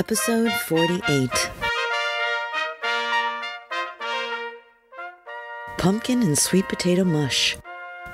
Episode 48 Pumpkin and sweet potato mush.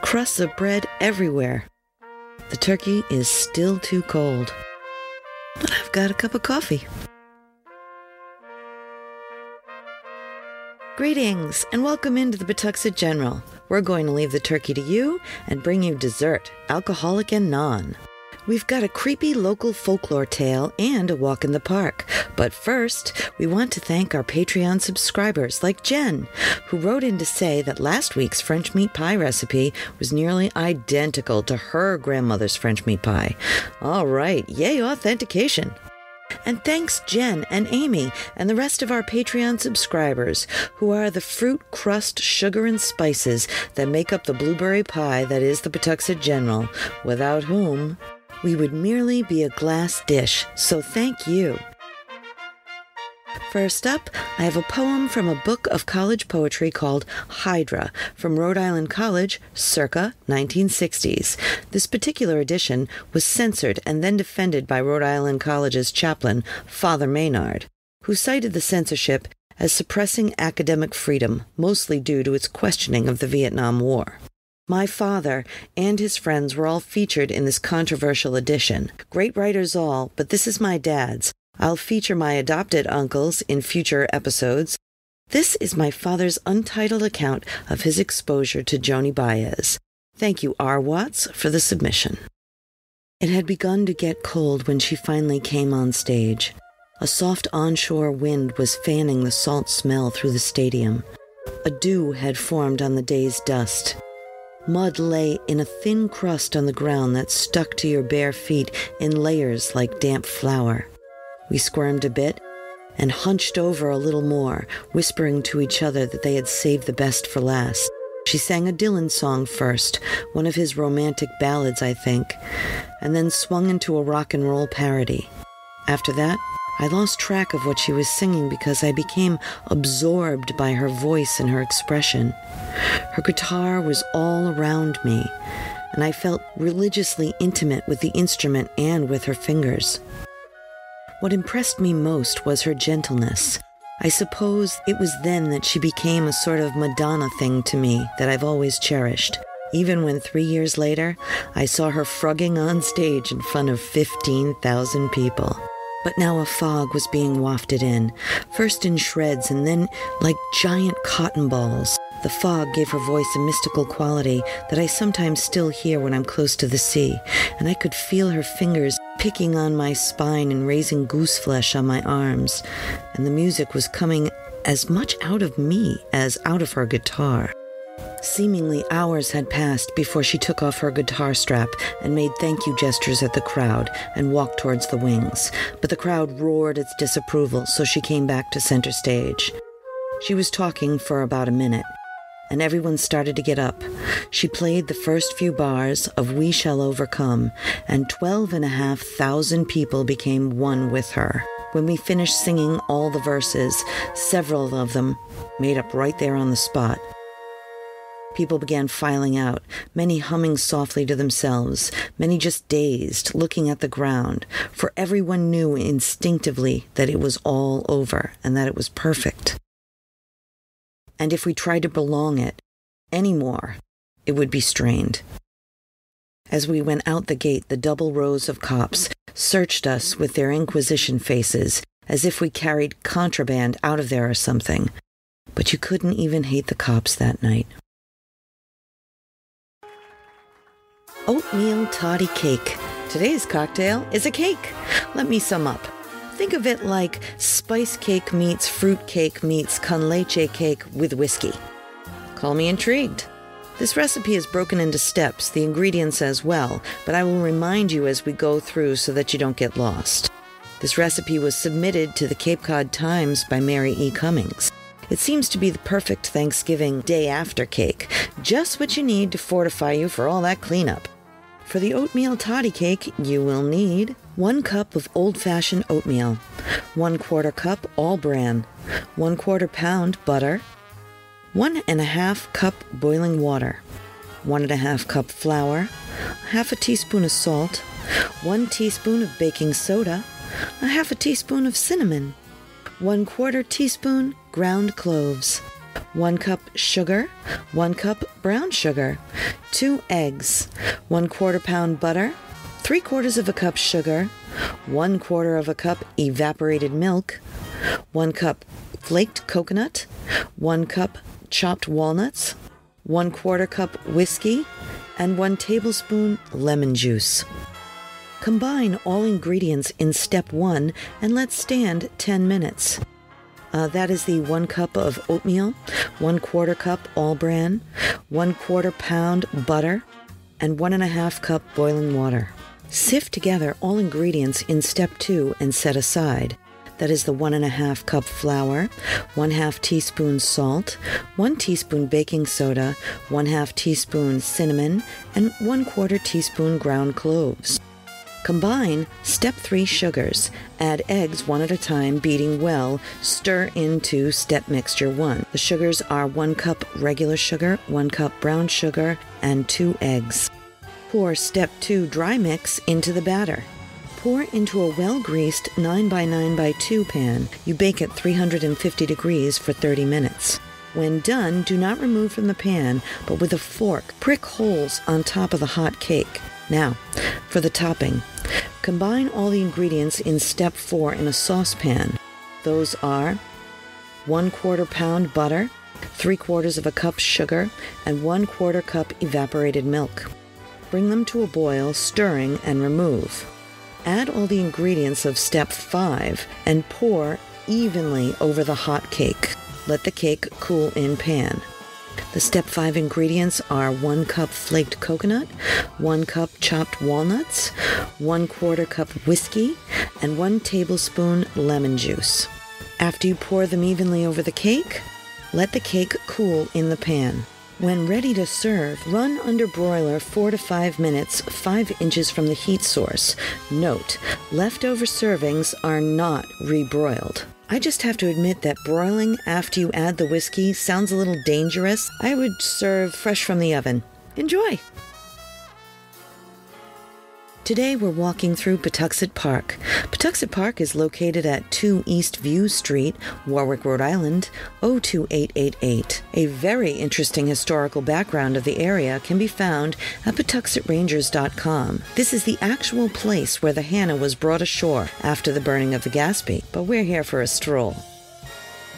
Crusts of bread everywhere. The turkey is still too cold. But I've got a cup of coffee. Greetings and welcome into the Pawtuxet General. We're going to leave the turkey to you and bring you dessert, alcoholic and non. We've got a creepy local folklore tale and a walk in the park. But first, we want to thank our Patreon subscribers like Jen, who wrote in to say that last week's French meat pie recipe was nearly identical to her grandmother's French meat pie. All right, yay authentication. And thanks, Jen and Amy and the rest of our Patreon subscribers, who are the fruit, crust, sugar, and spices that make up the blueberry pie that is the Pawtuxet General, without whom we would merely be a glass dish. So thank you. First up, I have a poem from a book of college poetry called Hydra from Rhode Island College, circa 1960s. This particular edition was censored and then defended by Rhode Island College's chaplain, Father Maynard, who cited the censorship as suppressing academic freedom, mostly due to its questioning of the Vietnam War. My father and his friends were all featured in this controversial edition. Great writers all, but this is my dad's. I'll feature my adopted uncles in future episodes. This is my father's untitled account of his exposure to Joni Baez. Thank you, R. Watts, for the submission. It had begun to get cold when she finally came on stage. A soft onshore wind was fanning the salt smell through the stadium. A dew had formed on the day's dust. Mud lay in a thin crust on the ground that stuck to your bare feet in layers like damp flour. We squirmed a bit and hunched over a little more, whispering to each other that they had saved the best for last. She sang a Dylan song first, one of his romantic ballads, I think, and then swung into a rock and roll parody. After that, I lost track of what she was singing because I became absorbed by her voice and her expression. Her guitar was all around me, and I felt religiously intimate with the instrument and with her fingers. What impressed me most was her gentleness. I suppose it was then that she became a sort of Madonna thing to me that I've always cherished, even when three years later I saw her frugging on stage in front of 15,000 people. But now a fog was being wafted in, first in shreds and then like giant cotton balls. The fog gave her voice a mystical quality that I sometimes still hear when I'm close to the sea, and I could feel her fingers picking on my spine and raising goose flesh on my arms, and the music was coming as much out of me as out of her guitar. Seemingly hours had passed before she took off her guitar strap and made thank you gestures at the crowd and walked towards the wings. But the crowd roared its disapproval, so she came back to center stage. She was talking for about a minute and everyone started to get up. She played the first few bars of We Shall Overcome, and twelve and a half thousand people became one with her. When we finished singing all the verses, several of them made up right there on the spot. People began filing out, many humming softly to themselves, many just dazed, looking at the ground, for everyone knew instinctively that it was all over and that it was perfect and if we tried to prolong it any more, it would be strained. As we went out the gate, the double rows of cops searched us with their Inquisition faces, as if we carried contraband out of there or something. But you couldn't even hate the cops that night. Oatmeal toddy cake. Today's cocktail is a cake. Let me sum up. Think of it like spice cake meets fruit cake meets con leche cake with whiskey. Call me intrigued. This recipe is broken into steps, the ingredients as well, but I will remind you as we go through so that you don't get lost. This recipe was submitted to the Cape Cod Times by Mary E. Cummings. It seems to be the perfect Thanksgiving day after cake, just what you need to fortify you for all that cleanup. For the oatmeal toddy cake, you will need 1 cup of old fashioned oatmeal, 1 quarter cup all bran, 1 quarter pound butter, 1 and a half cup boiling water, 1 and a half cup flour, half a teaspoon of salt, 1 teaspoon of baking soda, a half a teaspoon of cinnamon, one quarter teaspoon ground cloves, one cup sugar, one cup brown sugar, two eggs, one quarter pound butter, three quarters of a cup sugar, one quarter of a cup evaporated milk, one cup flaked coconut, one cup chopped walnuts, one quarter cup whiskey, and one tablespoon lemon juice. Combine all ingredients in step one and let stand 10 minutes. Uh, that is the one cup of oatmeal, one quarter cup all bran, one quarter pound butter, and one and a half cup boiling water. Sift together all ingredients in step two and set aside. That is the one and a half cup flour, one half teaspoon salt, one teaspoon baking soda, one half teaspoon cinnamon, and one quarter teaspoon ground cloves. Combine step 3 sugars. Add eggs one at a time, beating well. Stir into step mixture 1. The sugars are 1 cup regular sugar, 1 cup brown sugar, and 2 eggs. Pour step 2 dry mix into the batter. Pour into a well greased 9 by 9 by 2 pan. You bake at 350 degrees for 30 minutes. When done, do not remove from the pan, but with a fork, prick holes on top of the hot cake. Now, for the topping. Combine all the ingredients in step 4 in a saucepan. Those are 1 quarter pound butter, 3 quarters of a cup sugar, and 1 quarter cup evaporated milk. Bring them to a boil, stirring, and remove. Add all the ingredients of step 5 and pour evenly over the hot cake. Let the cake cool in pan. The step 5 ingredients are 1 cup flaked coconut, 1 cup chopped walnuts, 1 quarter cup whiskey, and 1 tablespoon lemon juice. After you pour them evenly over the cake, let the cake cool in the pan. When ready to serve, run under broiler 4 to 5 minutes 5 inches from the heat source. Note, leftover servings are not rebroiled. I just have to admit that broiling after you add the whiskey sounds a little dangerous. I would serve fresh from the oven. Enjoy! Today we're walking through Pawtuxet Park. Pawtuxet Park is located at 2 East View Street, Warwick, Rhode Island, 02888. A very interesting historical background of the area can be found at pawtuxetrangers.com. This is the actual place where the Hannah was brought ashore after the burning of the Gaspee, but we're here for a stroll.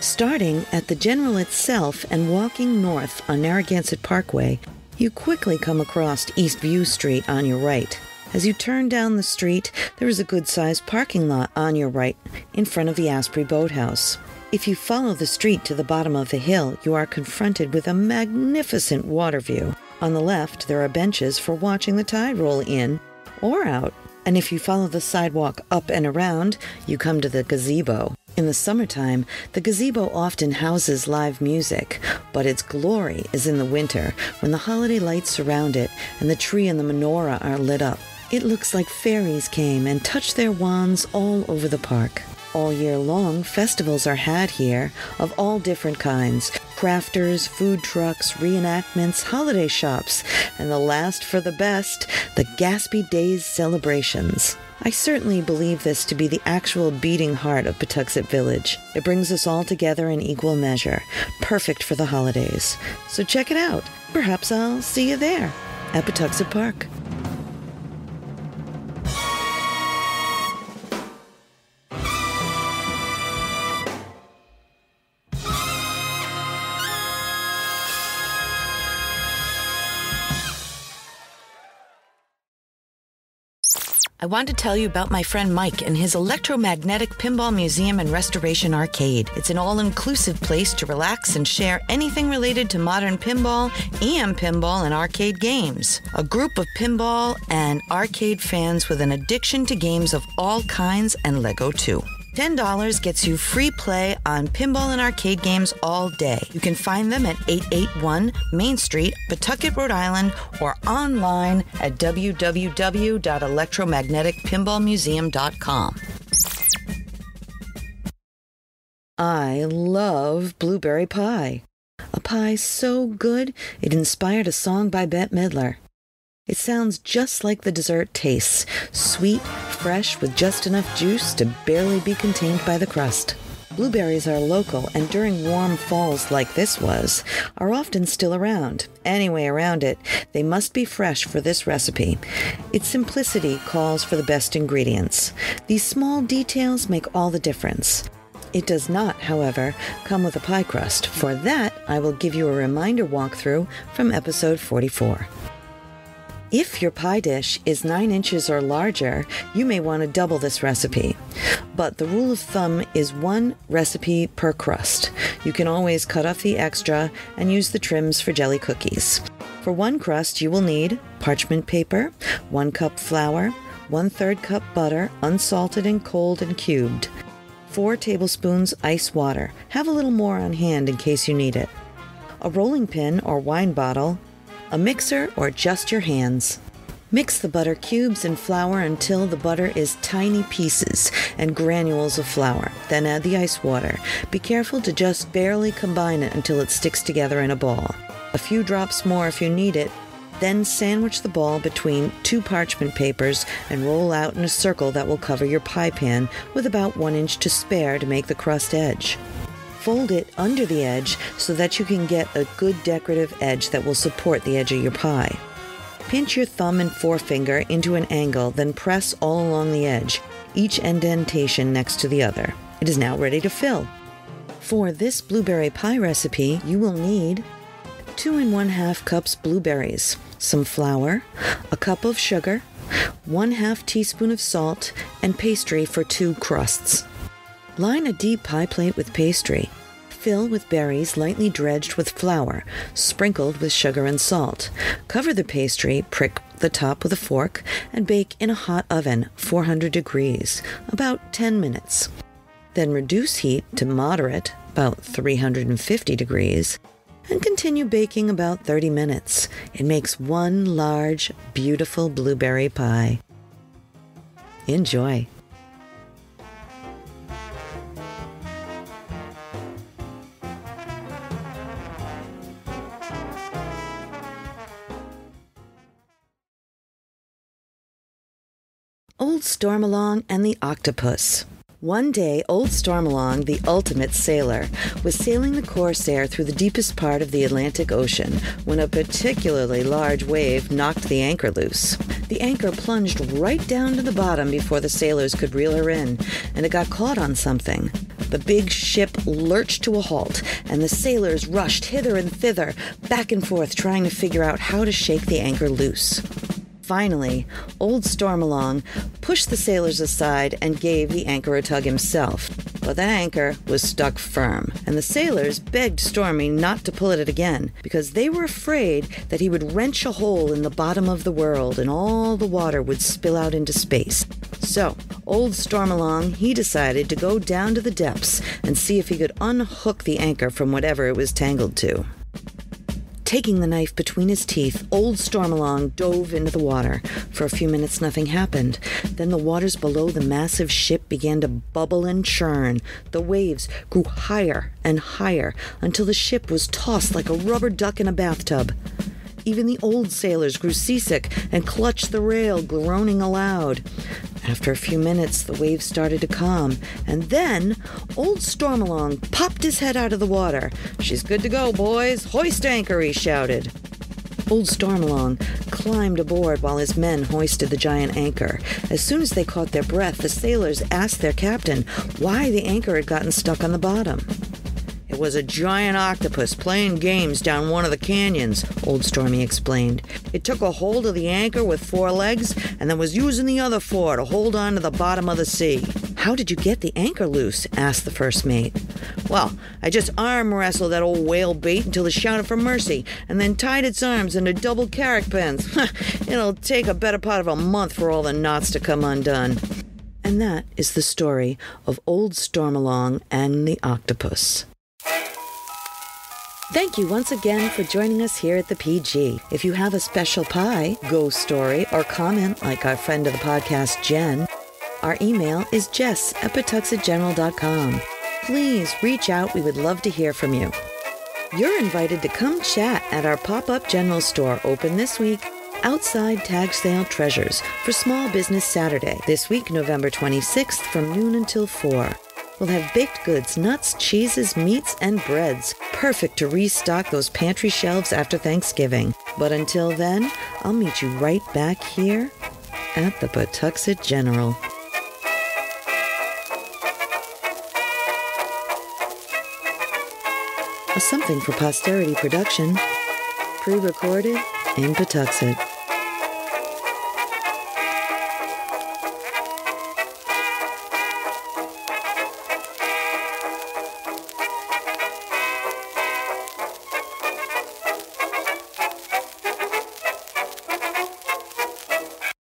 Starting at the General itself and walking north on Narragansett Parkway, you quickly come across East View Street on your right. As you turn down the street, there is a good sized parking lot on your right in front of the Aspray Boathouse. If you follow the street to the bottom of the hill, you are confronted with a magnificent water view. On the left, there are benches for watching the tide roll in or out. And if you follow the sidewalk up and around, you come to the gazebo. In the summertime, the gazebo often houses live music, but its glory is in the winter when the holiday lights surround it and the tree and the menorah are lit up. It looks like fairies came and touched their wands all over the park. All year long, festivals are had here of all different kinds crafters, food trucks, reenactments, holiday shops, and the last for the best, the Gaspee Days celebrations. I certainly believe this to be the actual beating heart of Pawtuxet Village. It brings us all together in equal measure, perfect for the holidays. So check it out. Perhaps I'll see you there at Pawtuxet Park. I want to tell you about my friend Mike and his electromagnetic pinball museum and restoration arcade. It's an all inclusive place to relax and share anything related to modern pinball, EM pinball, and arcade games. A group of pinball and arcade fans with an addiction to games of all kinds and Lego too. $10 gets you free play on pinball and arcade games all day. You can find them at 881 Main Street, Pawtucket, Rhode Island, or online at www.electromagneticpinballmuseum.com. I love blueberry pie. A pie so good it inspired a song by Bette Midler. It sounds just like the dessert tastes sweet, fresh, with just enough juice to barely be contained by the crust. Blueberries are local and during warm falls like this was, are often still around. Anyway, around it, they must be fresh for this recipe. Its simplicity calls for the best ingredients. These small details make all the difference. It does not, however, come with a pie crust. For that, I will give you a reminder walkthrough from episode 44. If your pie dish is 9 inches or larger, you may want to double this recipe. But the rule of thumb is one recipe per crust. You can always cut off the extra and use the trims for jelly cookies. For one crust, you will need parchment paper, 1 cup flour, 1 3rd cup butter, unsalted and cold and cubed, 4 tablespoons ice water. Have a little more on hand in case you need it. A rolling pin or wine bottle, a mixer, or just your hands. Mix the butter cubes and flour until the butter is tiny pieces and granules of flour. Then add the ice water. Be careful to just barely combine it until it sticks together in a ball. A few drops more if you need it. Then sandwich the ball between two parchment papers and roll out in a circle that will cover your pie pan with about one inch to spare to make the crust edge. Fold it under the edge so that you can get a good decorative edge that will support the edge of your pie. Pinch your thumb and forefinger into an angle, then press all along the edge, each indentation next to the other. It is now ready to fill. For this blueberry pie recipe, you will need two and one half cups blueberries, some flour, a cup of sugar, one half teaspoon of salt, and pastry for two crusts. Line a deep pie plate with pastry. Fill with berries lightly dredged with flour, sprinkled with sugar and salt. Cover the pastry, prick the top with a fork, and bake in a hot oven, 400 degrees, about 10 minutes. Then reduce heat to moderate, about 350 degrees, and continue baking about 30 minutes. It makes one large, beautiful blueberry pie. Enjoy. Stormalong and the Octopus. One day, old Stormalong, the ultimate sailor, was sailing the Corsair through the deepest part of the Atlantic Ocean when a particularly large wave knocked the anchor loose. The anchor plunged right down to the bottom before the sailors could reel her in, and it got caught on something. The big ship lurched to a halt, and the sailors rushed hither and thither, back and forth, trying to figure out how to shake the anchor loose. Finally, old Stormalong pushed the sailors aside and gave the anchor a tug himself. But that anchor was stuck firm, and the sailors begged Stormy not to pull at it again because they were afraid that he would wrench a hole in the bottom of the world and all the water would spill out into space. So, old Stormalong, he decided to go down to the depths and see if he could unhook the anchor from whatever it was tangled to. Taking the knife between his teeth, old Stormalong dove into the water. For a few minutes, nothing happened. Then the waters below the massive ship began to bubble and churn. The waves grew higher and higher until the ship was tossed like a rubber duck in a bathtub. Even the old sailors grew seasick and clutched the rail, groaning aloud. After a few minutes, the waves started to calm, and then old Stormalong popped his head out of the water. She's good to go, boys. Hoist anchor, he shouted. Old Stormalong climbed aboard while his men hoisted the giant anchor. As soon as they caught their breath, the sailors asked their captain why the anchor had gotten stuck on the bottom. It was a giant octopus playing games down one of the canyons, old Stormy explained. It took a hold of the anchor with four legs and then was using the other four to hold on to the bottom of the sea. How did you get the anchor loose? asked the first mate. Well, I just arm wrestled that old whale bait until it shouted for mercy, and then tied its arms into double carrick bends. It'll take a better part of a month for all the knots to come undone. And that is the story of Old Stormalong and the octopus. Thank you once again for joining us here at the PG. If you have a special pie, ghost story, or comment like our friend of the podcast, Jen, our email is jess at pawtuxetgeneral.com. Please reach out. We would love to hear from you. You're invited to come chat at our pop up general store open this week outside tag sale treasures for Small Business Saturday, this week, November 26th, from noon until 4. We'll have baked goods, nuts, cheeses, meats, and breads, perfect to restock those pantry shelves after Thanksgiving. But until then, I'll meet you right back here at the Pawtuxet General. A Something for Posterity production, pre recorded in Pawtuxet.